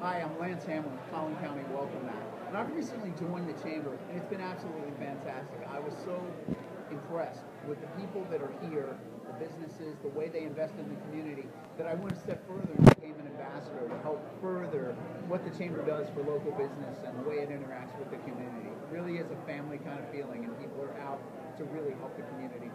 Hi, I'm Lance Hammond of Collin County Welcome Mat. And I've recently joined the chamber, and it's been absolutely fantastic. I was so impressed with the people that are here, the businesses, the way they invest in the community, that I went a step further and became an ambassador to help further what the chamber does for local business and the way it interacts with the community. It really is a family kind of feeling, and people are out to really help the community